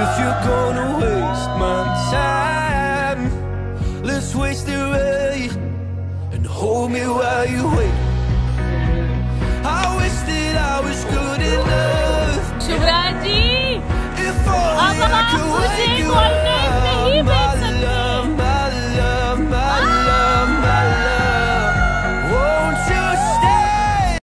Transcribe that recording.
If you're gonna waste my time, let's waste it right and hold me while you wait.